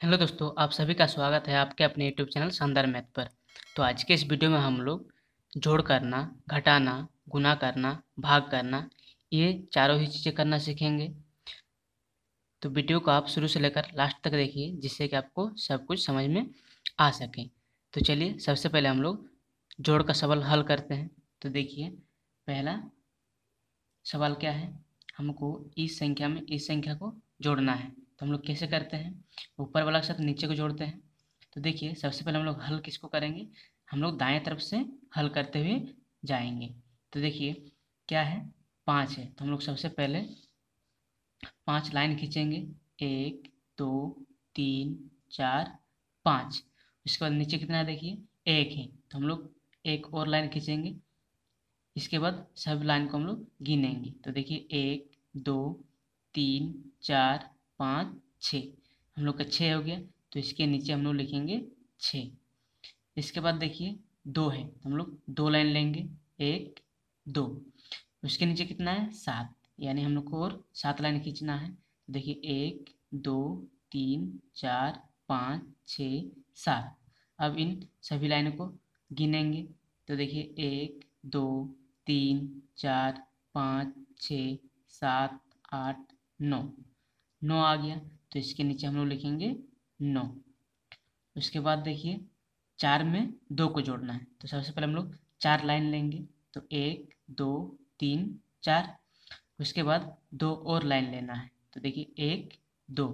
Hello दोस्तों, आप सभी का स्वागत है आपके अपने यूट्यूब चैनल शानदार मैथ पर। तो आज के इस वीडियो में हम लोग जोड़ करना, घटाना गुना करना, भाग करना, ये चारों ही चीज़ें करना सीखेंगे। तो वीडियो को आप शुरू से लेकर लास्ट तक देखिए, जिससे कि आपको सब कुछ समझ में आ सके। तो चलिए, सबसे पहले हम लोग जोड़ का सवाल हल करते हैं। तो देखिए, पहला सवाल क्या है? हमको इस संख्या में इस संख्या को जोड़ना है। तो हम लोग कैसे करते हैं? ऊपर वाला के साथ नीचे को जोड़ते हैं। तो देखिए, सबसे पहले हम लोग हल किसको करेंगे? हम लोग दाएँ तरफ़ से हल करते हुए जाएँगे। तो देखिए, क्या है? पाँच है। तो हम लोग सबसे पहले पाँच लाइन खींचेंगे। एक, दो, तीन, चार, पाँच। उसके बाद नीचे कितना है? देखिए, एक है। तो हम लोग एक और लाइन खींचेंगे। इसके बाद सब लाइन को हम लोग गिनेंगे। तो देखिए, एक, दो, तीन, चार पाँच, छ। हम लोग का छः हो गया तो इसके नीचे हम लोग लिखेंगे छ। इसके बाद देखिए, दो है तो हम लोग दो लाइन लेंगे, एक, दो। उसके नीचे कितना है? सात। यानी हम लोग को और सात लाइन खींचना है। तो देखिए, एक, दो, तीन, चार, पाँच, छ, सात। अब इन सभी लाइनों को गिनेंगे। तो देखिए, एक, दो, तीन, चार, पाँच, छ, सात, आठ, नौ। नौ आ गया तो इसके नीचे हम लोग लिखेंगे नौ। उसके बाद देखिए, चार में दो को जोड़ना है तो सबसे पहले हम लोग चार लाइन लेंगे तो एक, दो, तीन, चार। उसके बाद दो और लाइन लेना है तो देखिए एक, दो।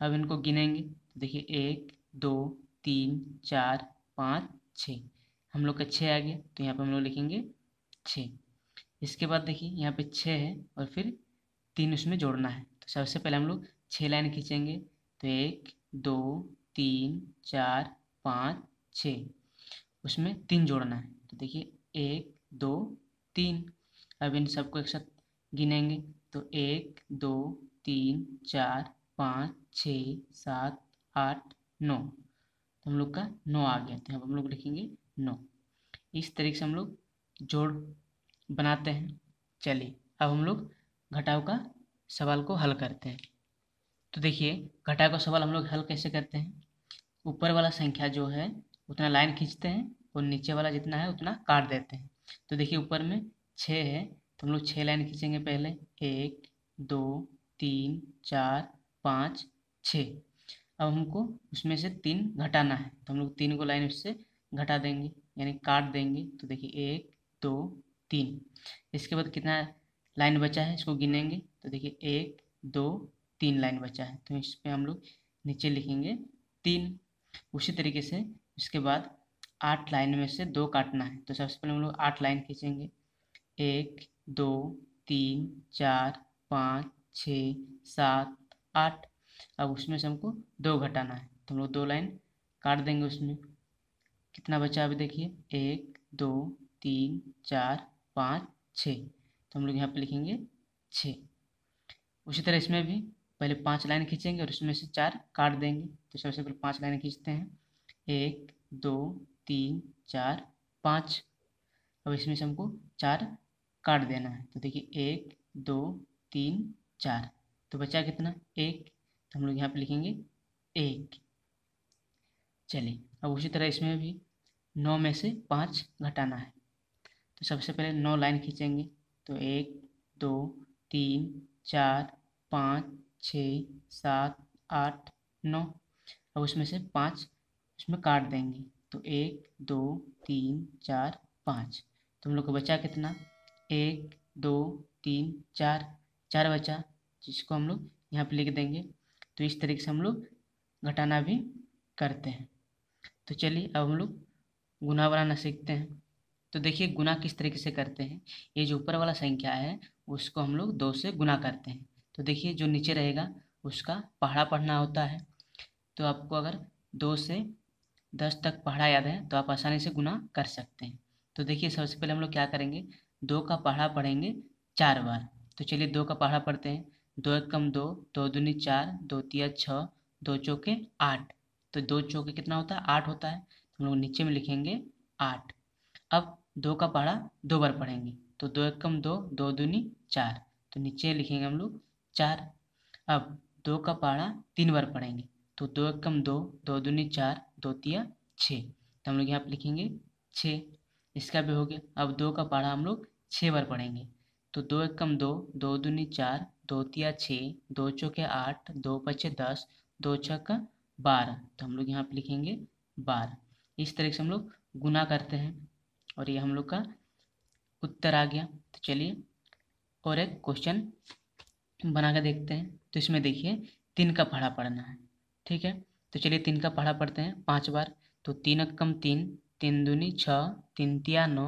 अब इनको गिनेंगे तो देखिए एक, दो, तीन, चार, पाँच, छ। हम लोग का छः आ गया तो यहाँ पर हम लोग लिखेंगे छ। इसके बाद देखिए, यहाँ पे छः है और फिर तीन उसमें जोड़ना है। तो सबसे पहले हम लोग छः लाइन खींचेंगे। तो एक, दो, तीन, चार, पाँच छ उसमें तीन जोड़ना है। तो देखिए, एक, दो, तीन। अब इन सबको एक साथ गिनेंगे। तो एक, दो, तीन, चार, पाँच छ सात, आठ, नौ। तो हम लोग का नौ आ गया। तो अब हम लोग लिखेंगे नौ। इस तरीके से हम लोग जोड़ बनाते हैं। चलिए, अब हम लोग घटाव का सवाल को हल करते हैं। तो देखिए, घटा का सवाल हम लोग हल कैसे करते हैं? ऊपर वाला संख्या जो है, उतना लाइन खींचते हैं और नीचे वाला जितना है, उतना काट देते हैं। तो देखिए, ऊपर में छः है तो हम लोग छः लाइन खींचेंगे पहले। एक, दो, तीन, चार, पाँच, छः। अब हमको उसमें से तीन घटाना है तो हम लोग तीन को लाइन उससे घटा देंगे, यानी काट देंगे। तो देखिए, एक, दो, तीन। इसके बाद कितना लाइन बचा है, इसको गिनेंगे। तो देखिए, एक, दो, तीन लाइन बचा है। तो इस पर हम लोग नीचे लिखेंगे तीन। उसी तरीके से इसके बाद आठ लाइन में से दो काटना है। तो सबसे पहले हम लोग आठ लाइन खींचेंगे। एक, दो, तीन, चार, पाँच, छ, सात, आठ। अब उसमें से हमको दो घटाना है। तो हम लोग दो लाइन काट देंगे उसमें। कितना बचा अभी देखिए? एक, दो, तीन, चार, पाँच, छः। तो हम लोग यहाँ पे लिखेंगे छ। उसी तरह इसमें भी पहले पाँच लाइन खींचेंगे और इसमें से चार काट देंगे। तो सबसे पहले पाँच लाइन खींचते हैं। एक, दो, तीन, चार, पाँच। अब इसमें से हमको चार काट देना है। तो देखिए, एक, दो, तीन, चार। तो बचा कितना? एक। तो हम लोग यहाँ पे लिखेंगे एक। चलिए, अब उसी तरह इसमें भी नौ में से पाँच घटाना है। तो सबसे पहले नौ लाइन खींचेंगे। तो एक, दो, तीन चार, पाँच, छ, सात, आठ, नौ। अब उसमें से पाँच उसमें काट देंगे। तो एक, दो, तीन, चार, पाँच। तो हम लोग को बचा कितना? एक, दो, तीन, चार। चार बचा, जिसको हम लोग यहाँ पे लिख देंगे। तो इस तरीके से हम लोग घटाना भी करते हैं। तो चलिए, अब हम लोग गुना बनाना सीखते हैं। तो देखिए, गुना किस तरीके से करते हैं। ये जो ऊपर वाला संख्या है उसको हम लोग दो से गुना करते हैं। तो देखिए, जो नीचे रहेगा, उसका पहाड़ा पढ़ना होता है। तो आपको अगर दो से दस तक पहाड़ा याद है तो आप आसानी से गुना कर सकते हैं। तो देखिए, सबसे पहले हम लोग क्या करेंगे? दो का पहाड़ा पढ़ेंगे चार बार। तो चलिए, दो का पहाड़ा पढ़ते हैं। दो एक कम दो दो दूनी चार, दो तिया छः, दो चौके आठ। तो दो चौके कितना होता है? आठ होता है। तो हम लोग नीचे में लिखेंगे आठ। अब दो का पहाड़ा दो बार पढ़ेंगे। तो दो एक कम दो दो दूनी चार। तो नीचे लिखेंगे हम लोग चार। अब दो का पारा तीन बार पढ़ेंगे। तो दो एक कम दो दो दूनी चार, दो तिया छः। तो हम लोग यहाँ पर लिखेंगे छः। इसका भी हो गया। अब दो का पढ़ा हम लोग छः बार पढ़ेंगे। तो दो एक कम दो दो दूनी चार, दो तिया छः, दो चौके आठ, दो पचे दस, दो छक्का बारह। तो हम लोग यहाँ पे लिखेंगे बारह। इस तरह से हम लोग गुना करते हैं। और ये हम लोग का उत्तर आ गया। तो चलिए और एक क्वेश्चन बना कर देखते हैं। तो इसमें देखिए, तीन का पढ़ा पढ़ना है, ठीक है? तो चलिए तीन का पढ़ा पढ़ते हैं, पाँच बार। तो तीन अक्कम तीन तीन दूनी छः, तीन तिया नौ,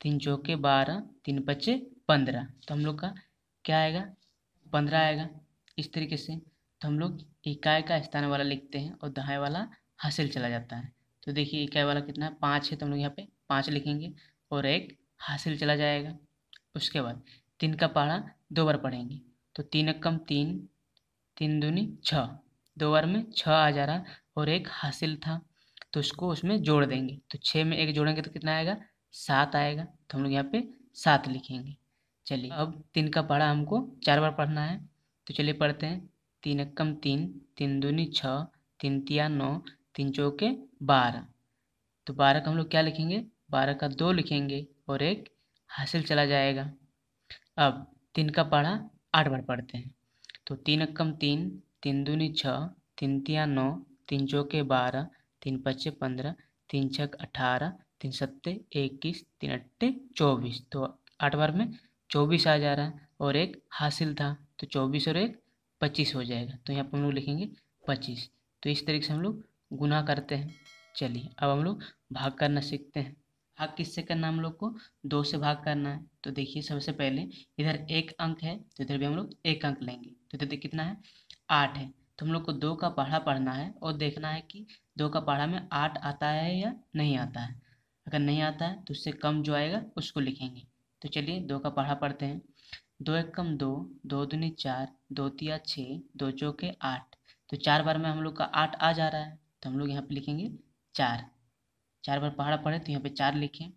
तीन चौके बारह, तीन पच्चे पंद्रह। तो हम लोग का क्या आएगा? पंद्रह आएगा। इस तरीके से तो हम लोग इकाई का स्थान वाला लिखते हैं और दहाई वाला हासिल चला जाता है। तो देखिए इकाई वाला कितना है? पाँच है तो हम लोग यहाँ पे पाँच लिखेंगे और एक हासिल चला जाएगा। उसके बाद तीन का पढ़ा दो बार पढ़ेंगे। तो तीन कम तीन तीन दूनी छः। दो बार में छः आ जा रहा और एक हासिल था। तो उसको उसमें जोड़ देंगे। तो छः में एक जोड़ेंगे तो कितना आएगा? सात आएगा। तो हम लोग यहाँ पे सात लिखेंगे। चलिए अब तीन का पढ़ा हमको चार बार पढ़ना है। तो चलिए पढ़ते हैं। तीन कम तीन तीन दूनी छः, तीन तिया नौ, तीन चौके बारह। तो बारह का हम लोग क्या लिखेंगे? बारह का दो लिखेंगे। और एक हासिल चला जाएगा। अब तीन का पढ़ा, आठ बार पढ़ते हैं। तो तीन अक्कम तीन तीन दूनी छः, तीन तिया नौ, तीन चौके बारह, तीन पच्चे पंद्रह, तीन छक अठारह, तीन सत्ते इक्कीस, तीन अट्ठे चौबीस। तो आठ बार में चौबीस आ जा रहा है और एक हासिल था। तो चौबीस और एक पच्चीस हो जाएगा। तो यहाँ पर हम लोग लिखेंगे पच्चीस। तो इस तरीके से हम लोग गुना करते हैं। चलिए, अब हम लोग भाग करना सीखते हैं। भाग किससे करना हम लोग को? दो से भाग करना है। तो देखिए सबसे पहले इधर एक अंक है तो इधर भी हम लोग एक अंक लेंगे। तो इधर कितना है? आठ है। तो हम लोग को दो का पढ़ा पढ़ना है और देखना है कि दो का पढ़ा में आठ आता है या नहीं आता है। अगर नहीं आता है तो उससे कम जो आएगा, उसको लिखेंगे। तो चलिए दो का पढ़ा पढ़ते हैं। दो एक कम दो दो दूनी चार, दो तिया छः, दो चौके आठ। तो चार बार में हम लोग का आठ आ जा रहा है। तो हम लोग यहाँ पे लिखेंगे चार। चार बार पहाड़ा पढ़े तो यहाँ पे चार लिखें।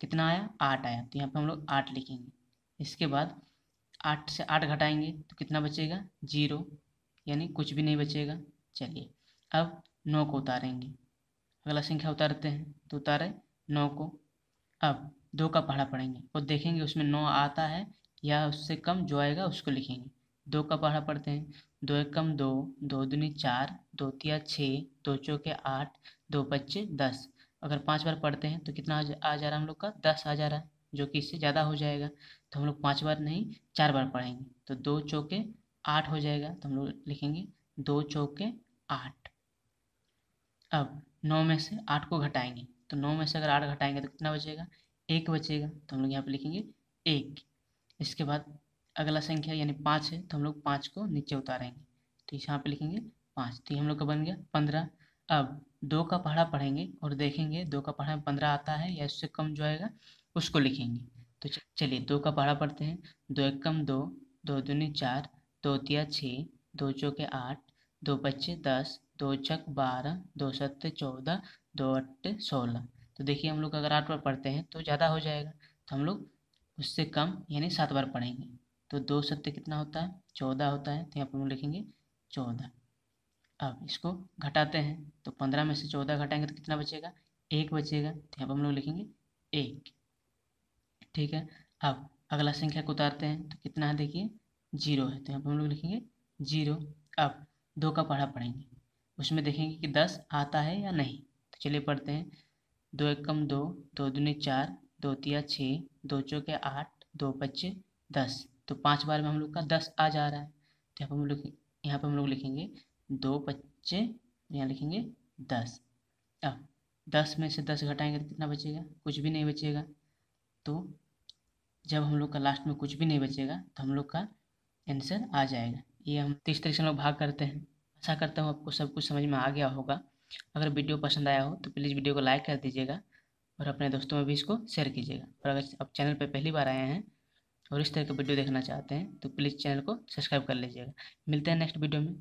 कितना आया? आठ आया। तो यहाँ पे हम लोग आठ लिखेंगे। इसके बाद आठ से आठ घटाएँगे तो कितना बचेगा? ज़ीरो। यानी कुछ भी नहीं बचेगा। चलिए, अब नौ को उतारेंगे। अगला संख्या उतारते हैं। तो उतारे नौ को। अब दो का पहाड़ा पढ़ेंगे। और देखेंगे उसमें नौ आता है या उससे कम जो आएगा, उसको लिखेंगे। दो का पहाड़ा पढ़ते हैं। दो एक कम दो दो दूनी चार, दो तिया छः, दो चौके आठ, दो पच्चे दस। अगर पाँच बार पढ़ते हैं तो कितना आ जा रहा है हम लोग का? दस आ जा रहा है जो कि इससे ज़्यादा हो जाएगा। तो हम लोग पाँच बार नहीं, चार बार पढ़ेंगे। तो दो चौके आठ हो जाएगा। तो हम लोग लिखेंगे दो चौके आठ। अब नौ में से आठ को घटाएँगे। तो नौ में से अगर आठ घटाएँगे तो कितना बचेगा? एक बचेगा। तो हम लोग यहाँ पे लिखेंगे एक। इसके बाद अगला संख्या यानी पाँच है। तो हम लोग पाँच को नीचे उतारेंगे। तो यहाँ पे लिखेंगे पाँच। तो ये हम लोग का बन गया पंद्रह। अब दो का पढ़ा पढ़ेंगे और देखेंगे, दो का में पंद्रह आता है या उससे कम जो आएगा, उसको लिखेंगे। तो चलिए दो का पढ़ा पढ़ते हैं। दो एक कम दो दो दूनी चार, दो तिया छः, दो चौके आठ, दो बच्चे दस, दो छक बारह, दो सत्य चौदह, दो अट्ठे सोलह। तो देखिए हम लोग अगर आठ बार पढ़ते हैं तो ज़्यादा हो जाएगा। तो हम लोग उससे कम यानी सात बार पढ़ेंगे। तो दो सत्य कितना होता है? चौदह होता है। तो यहाँ पर हम लिखेंगे चौदह। अब इसको घटाते हैं। तो पंद्रह में से चौदह घटाएँगे तो कितना बचेगा? एक बचेगा। तो यहाँ पर हम लोग लिखेंगे एक। ठीक है? अब अगला संख्या को उतारते हैं। तो कितना है देखिए? ज़ीरो है। तो यहाँ पर हम लोग लिखेंगे ज़ीरो। अब दो का पढ़ा पढ़ेंगे। उसमें देखेंगे कि दस आता है या नहीं। तो चलिए पढ़ते हैं। दो एक कम दो दो दूनी चार, दो तिया छः, दो चौके आठ, दो पच्चे दस। तो पाँच बार में हम लोग का दस आ जा रहा है। तो यहाँ पर हम लोग, यहाँ पर हम लोग लिखेंगे दो बच्चे, यहाँ लिखेंगे दस। अब दस में से दस घटाएँगे तो कितना बचेगा? कुछ भी नहीं बचेगा। तो जब हम लोग का लास्ट में कुछ भी नहीं बचेगा तो हम लोग का आंसर आ जाएगा। ये हम तीस तरीके से हम लोग भाग करते हैं। आशा करता हूँ आपको सब कुछ समझ में आ गया होगा। अगर वीडियो पसंद आया हो तो प्लीज़ वीडियो को लाइक कर दीजिएगा और अपने दोस्तों में भी इसको शेयर कीजिएगा। और अगर आप चैनल पर पहली बार आए हैं और इस तरह का वीडियो देखना चाहते हैं तो प्लीज़ चैनल को सब्सक्राइब कर लीजिएगा। मिलते हैं नेक्स्ट वीडियो में।